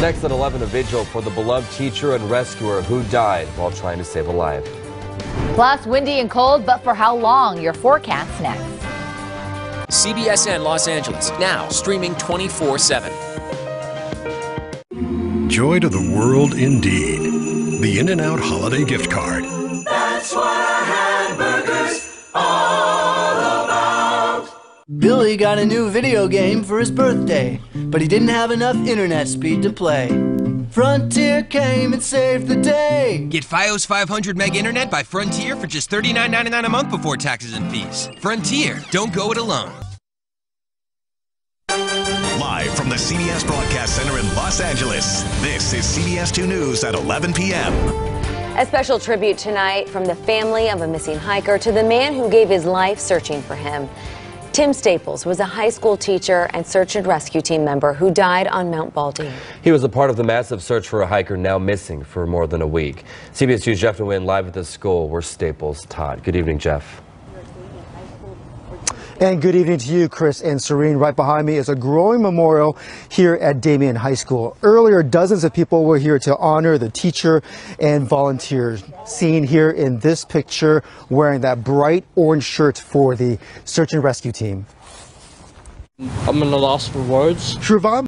Next at 11, a vigil for the beloved teacher and rescuer who died while trying to save a life. Plus, windy and cold, but for how long? Your forecast next. CBSN Los Angeles, now streaming 24 7. Joy to the world indeed. The In N Out holiday gift card. Billy got a new video game for his birthday, but he didn't have enough internet speed to play. Frontier came and saved the day. Get Fios 500 meg internet by Frontier for just $39.99 a month before taxes and fees. Frontier, don't go it alone. Live from the CBS Broadcast Center in Los Angeles, this is CBS 2 News at 11 p.m. A special tribute tonight from the family of a missing hiker to the man who gave his life searching for him. Tim Staples was a high school teacher and search and rescue team member who died on Mount Baldy. He was a part of the massive search for a hiker now missing for more than a week. CBS 2's Jeff Nguyen live at the school where Staples taught. Good evening, Jeff. And good evening to you, Chris and Serene. Right behind me is a growing memorial here at Damien High School. Earlier, dozens of people were here to honor the teacher and volunteers seen here in this picture wearing that bright orange shirt for the search and rescue team. I'm in a loss for words. Shrivan